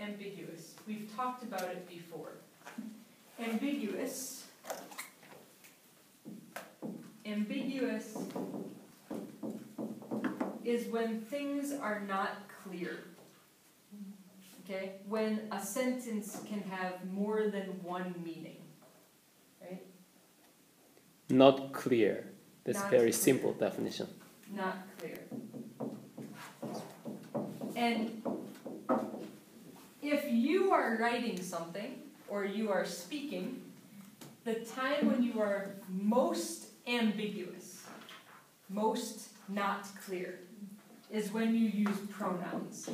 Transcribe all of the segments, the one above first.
ambiguous? We've talked about it before. Ambiguous. Ambiguous is when things are not clear. Okay? When a sentence can have more than one meaning. Right? Not clear. That's Not very clear. simple definition. Not clear. And if you are writing something or you are speaking, the time when you are most ambiguous, most not clear, is when you use pronouns.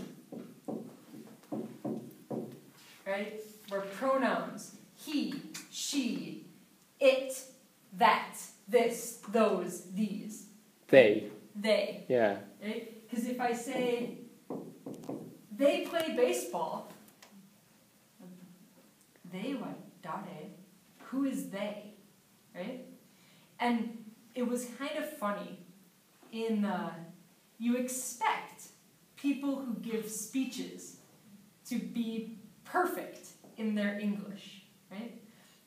Right? Where pronouns, he, she, it, that, this, those, these, They. they. Yeah. Because if I say they play baseball, they what? Dade. Who is they? Right? And it was kind of funny. In uh, you expect people who give speeches to be perfect in their English, right?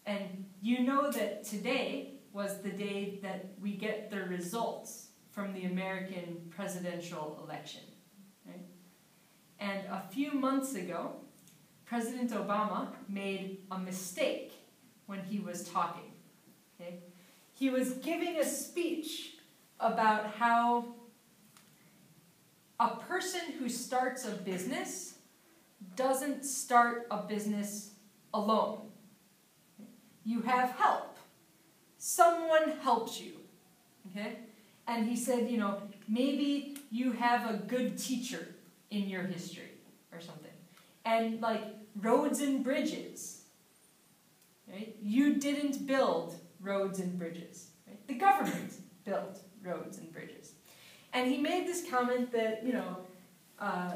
And you know that today was the day that we get the results from the American presidential election. Right? And a few months ago, President Obama made a mistake when he was talking. Okay? He was giving a speech about how a person who starts a business doesn't start a business alone. You have help. Someone helps you. Okay? And he said, you know, maybe you have a good teacher in your history or something. And like roads and bridges. Right? You didn't build roads and bridges. Right? The government built roads and bridges. And he made this comment that, you know, uh,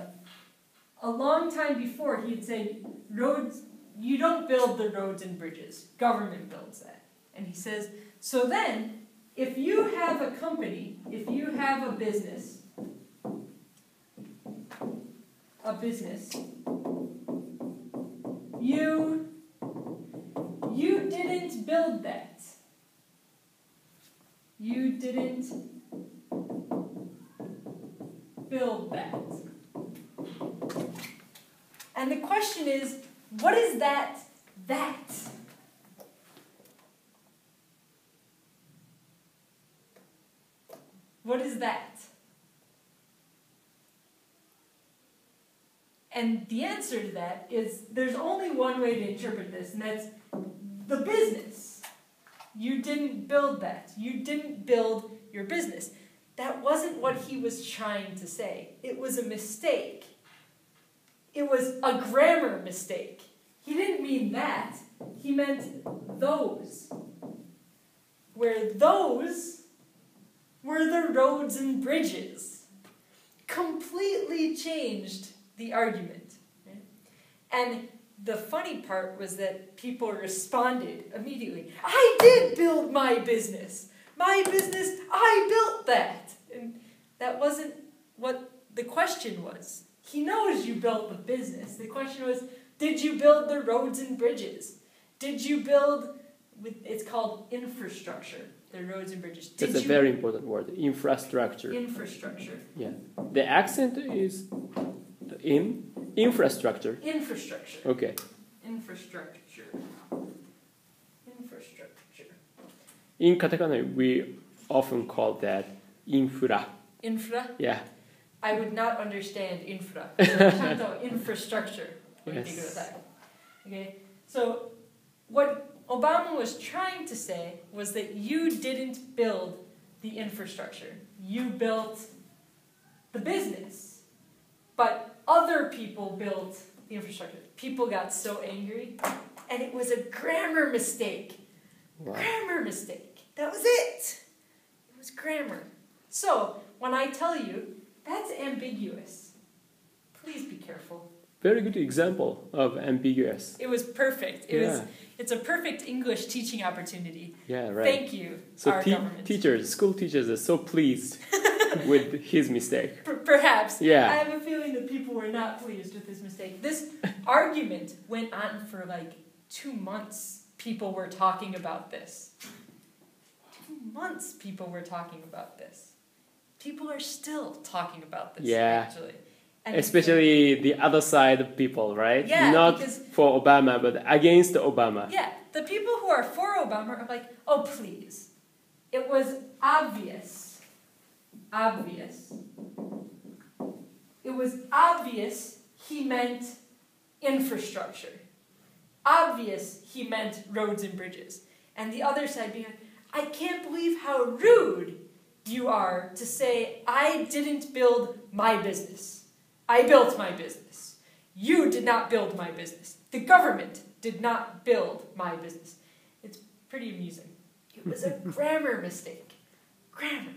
a long time before he'd say, roads, you don't build the roads and bridges. Government builds that. And he says, so then if you have a company, if you have a business, a business, that. You didn't build that. And the question is, what is that that? What is that? And the answer to that is there's only one way to interpret this, and that's the business. You didn't build that. You didn't build your business. That wasn't what he was trying to say. It was a mistake. It was a grammar mistake. He didn't mean that. He meant those. Where those were the roads and bridges. Completely changed the argument. And the funny part was that people responded immediately I did build my business. My business, I built that. And that wasn't what the question was. He knows you built the business. The question was did you build the roads and bridges? Did you build, with, it's called infrastructure, the roads and bridges. Did That's a very important word. Infrastructure. infrastructure? Yeah. The accent is in infrastructure. Infrastructure. Okay. Infrastructure. Infrastructure. In katakana, we often call that infra. Infra? Yeah. I would not understand infra. So infrastructure. Yes. Okay. So what Obama was trying to say was that you didn't build the infrastructure. You built the business. But other people built the infrastructure. People got so angry and it was a grammar mistake. Wow. Grammar mistake. That was it. It was grammar. So, when I tell you that's ambiguous, please be careful. Very good example of ambiguous. It was perfect. It was it's a perfect English teaching opportunity. Yeah, right. Thank you, So our te- government. teachers, school teachers are so pleased with his mistake. Per- perhaps. Yeah. I have a feeling that people were not pleased with this mistake. This argument went on for like two months. People were talking about this. Two months people were talking about this. People are still talking about this, Yeah. actually. And Especially the other side of people, right? Yeah, Not because- for Obama, but against Obama. Yeah, the people who are for Obama are like, oh, please. It was obvious. Obvious. It was obvious he meant infrastructure. Obvious he meant roads and bridges. And the other side being I can't believe how rude you are to say, I didn't build my business. I built my business. You did not build my business. The government did not build my business. It's pretty amusing. It was a grammar mistake. Grammar.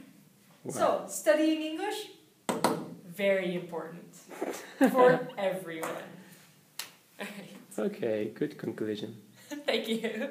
So, studying English, very important for everyone. All right. Okay, good conclusion. Thank you.